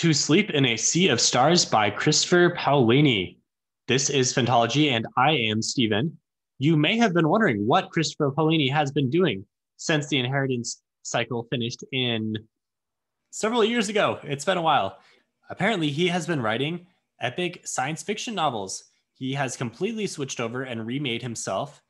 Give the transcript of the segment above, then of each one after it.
To Sleep in a Sea of Stars by Christopher Paolini. This is Fantology, and I am Stephen. You may have been wondering what Christopher Paolini has been doing since the inheritance cycle finished in several years ago. It's been a while. Apparently, he has been writing epic science fiction novels. He has completely switched over and remade himself.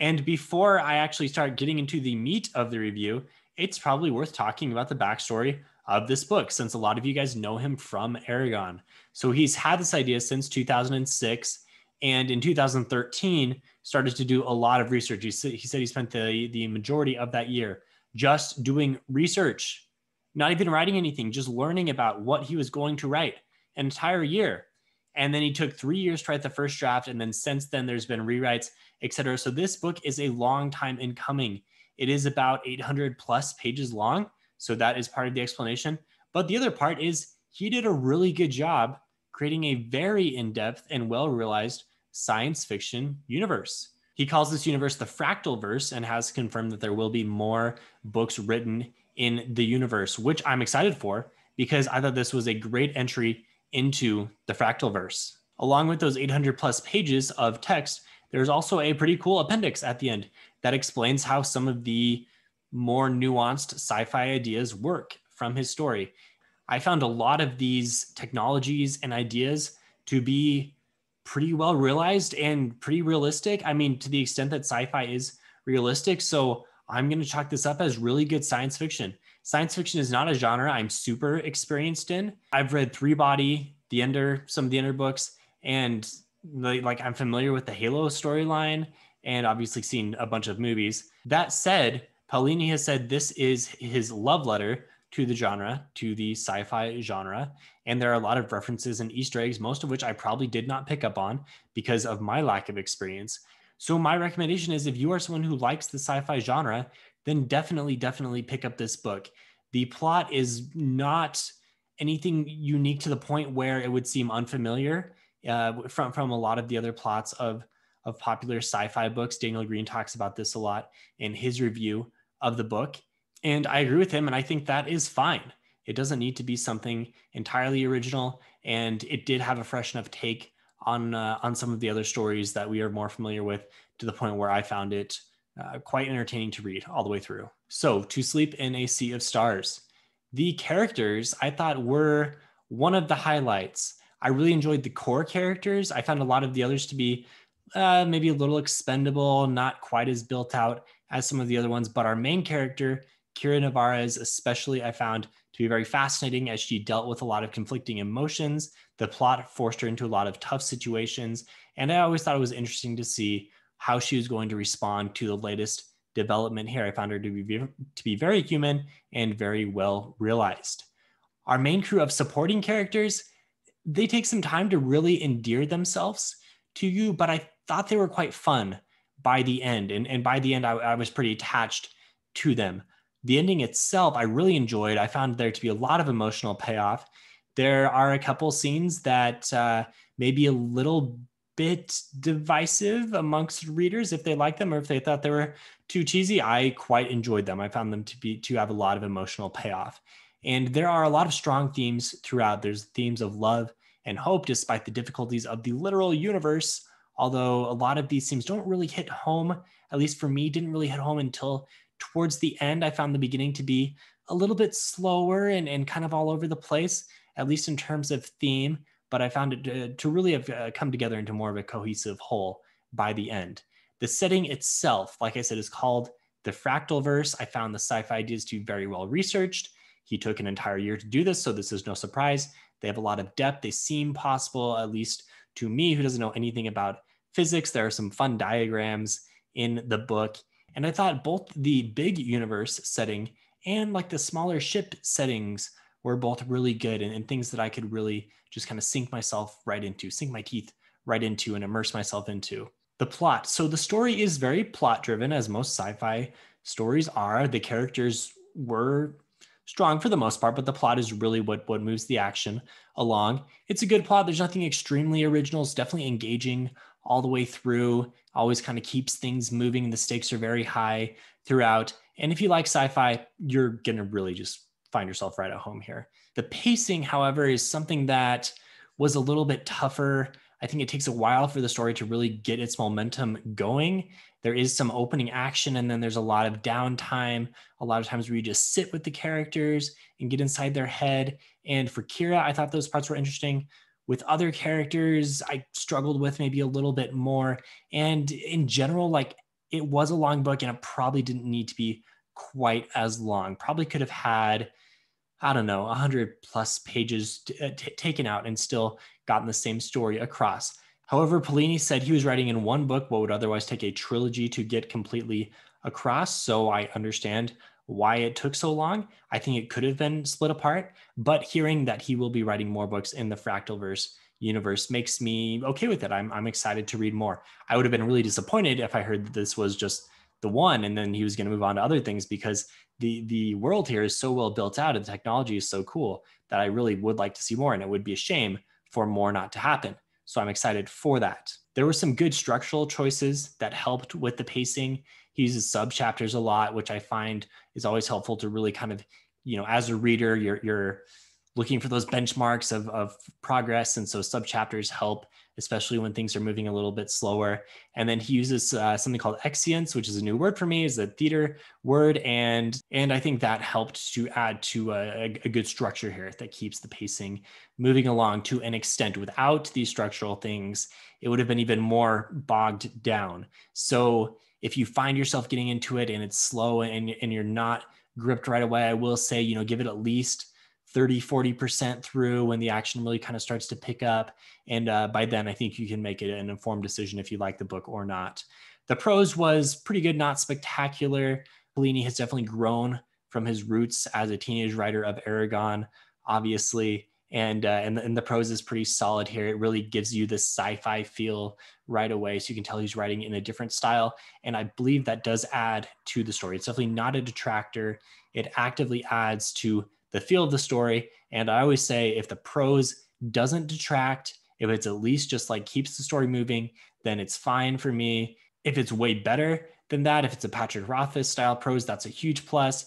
And before I actually start getting into the meat of the review, it's probably worth talking about the backstory of this book, since a lot of you guys know him from Eragon. So he's had this idea since 2006. And in 2013, started to do a lot of research. He said he, spent the, the majority of that year just doing research, not even writing anything, just learning about what he was going to write an entire year. And then he took three years to write the first draft. And then since then, there's been rewrites, etc. So this book is a long time in coming. It is about 800 plus pages long. So that is part of the explanation. But the other part is he did a really good job creating a very in depth and well realized science fiction universe. He calls this universe the Fractalverse and has confirmed that there will be more books written in the universe, which I'm excited for because I thought this was a great entry into the Fractalverse. Along with those 800 plus pages of text, there's also a pretty cool appendix at the end that explains how some of the more nuanced sci fi ideas work from his story. I found a lot of these technologies and ideas to be pretty well realized and pretty realistic. I mean, to the extent that sci fi is realistic. So I'm going to chalk this up as really good science fiction. Science fiction is not a genre I'm super experienced in. I've read Three Body, The Ender, some of the Ender books, and like I'm familiar with the Halo storyline and obviously seen a bunch of movies. That said, Paolini has said this is his love letter to the genre, to the sci fi genre. And there are a lot of references and Easter eggs, most of which I probably did not pick up on because of my lack of experience. So, my recommendation is if you are someone who likes the sci fi genre, then definitely, definitely pick up this book. The plot is not anything unique to the point where it would seem unfamiliar uh, from, from a lot of the other plots of, of popular sci fi books. Daniel Greene talks about this a lot in his review of the book. And I agree with him. And I think that is fine. It doesn't need to be something entirely original. And it did have a fresh enough take on, uh, on some of the other stories that we are more familiar with to the point where I found it uh, quite entertaining to read all the way through. So, To Sleep in a Sea of Stars. The characters I thought were one of the highlights. I really enjoyed the core characters. I found a lot of the others to be uh, maybe a little expendable, not quite as built out as some of the other ones. But our main character, Kira Navarez, especially, I found to be very fascinating as she dealt with a lot of conflicting emotions. The plot forced her into a lot of tough situations. And I always thought it was interesting to see how she was going to respond to the latest development here. I found her to be, to be very human and very well realized. Our main crew of supporting characters, they take some time to really endear themselves to you, but I thought they were quite fun by the end. And, and by the end, I, I was pretty attached to them. The ending itself, I really enjoyed. I found there to be a lot of emotional payoff. There are a couple scenes that uh, maybe a little bit divisive amongst readers if they like them or if they thought they were too cheesy. I quite enjoyed them. I found them to be to have a lot of emotional payoff. And there are a lot of strong themes throughout. There's themes of love and hope despite the difficulties of the literal universe although a lot of these themes don't really hit home at least for me didn't really hit home until towards the end. I found the beginning to be a little bit slower and, and kind of all over the place at least in terms of theme. But i found it to, to really have uh, come together into more of a cohesive whole by the end. The setting itself like i said is called the Fractalverse i found the sci-fi ideas to be very well researched. He took an entire year to do this so this is no surprise. They have a lot of depth. They seem possible at least to me who doesn't know anything about physics. There are some fun diagrams in the book. And I thought both the big universe setting and like the smaller ship settings were both really good and, and things that I could really just kind of sink myself right into, sink my teeth right into, and immerse myself into. The plot. So the story is very plot driven, as most sci fi stories are. The characters were strong for the most part, but the plot is really what what moves the action along. It's a good plot. There's nothing extremely original. It's definitely engaging all the way through. Always kind of keeps things moving. The stakes are very high throughout. And if you like sci-fi, you're gonna really just find yourself right at home here. The pacing, however, is something that was a little bit tougher. I think it takes a while for the story to really get its momentum going. There is some opening action, and then there's a lot of downtime. A lot of times where you just sit with the characters and get inside their head. And for Kira, I thought those parts were interesting. With other characters, I struggled with maybe a little bit more. And in general, like it was a long book and it probably didn't need to be quite as long. Probably could have had, I don't know, 100 plus pages t- uh, t- taken out and still gotten the same story across. However, Paolini said he was writing in one book what would otherwise take a trilogy to get completely across. So I understand why it took so long. I think it could have been split apart, but hearing that he will be writing more books in the Fractalverse universe makes me okay with it. I'm, I'm excited to read more. I would have been really disappointed if I heard that this was just the one and then he was going to move on to other things because the the world here is so well built out and the technology is so cool that I really would like to see more and it would be a shame for more not to happen. So I'm excited for that. There were some good structural choices that helped with the pacing. He uses sub chapters a lot, which I find is always helpful to really kind of, you know, as a reader, you're you're looking for those benchmarks of, of progress. And so sub chapters help, especially when things are moving a little bit slower. And then he uses uh, something called exeunt, which is a new word for me, is a theater word. And, and I think that helped to add to a, a good structure here that keeps the pacing moving along to an extent. Without these structural things, it would have been even more bogged down. So if you find yourself getting into it and it's slow and, and you're not gripped right away, I will say, you know, give it at least 30, 40% through when the action really kind of starts to pick up. And uh, by then, I think you can make it an informed decision if you like the book or not. The prose was pretty good, not spectacular. Paolini has definitely grown from his roots as a teenage writer of eragon obviously. And, uh, and, and the prose is pretty solid here. It really gives you this sci-fi feel right away. So you can tell he's writing in a different style. And I believe that does add to the story. It's definitely not a detractor. It actively adds to the feel of the story. And I always say if the prose doesn't detract, if it's at least just like keeps the story moving, then it's fine for me. If it's way better than that, if it's a Patrick Rothfuss style prose, that's a huge plus.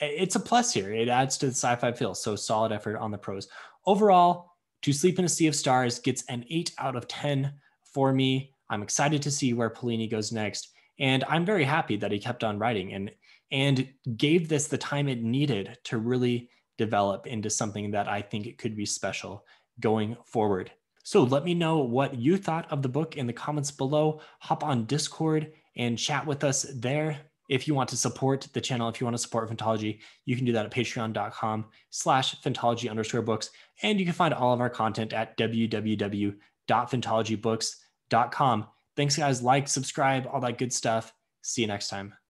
It's a plus here. It adds to the sci-fi feel. So solid effort on the prose. Overall, To Sleep in a Sea of Stars gets an eight out of 10 for me. I'm excited to see where Paolini goes next. And I'm very happy that he kept on writing and and gave this the time it needed to really develop into something that I think it could be special going forward. So let me know what you thought of the book in the comments below. Hop on Discord and chat with us there. If you want to support the channel, if you want to support Fantology, you can do that at patreon.com slash fantology underscore books. And you can find all of our content at www.fantologybooks.com. Thanks, guys. Like, subscribe, all that good stuff. See you next time.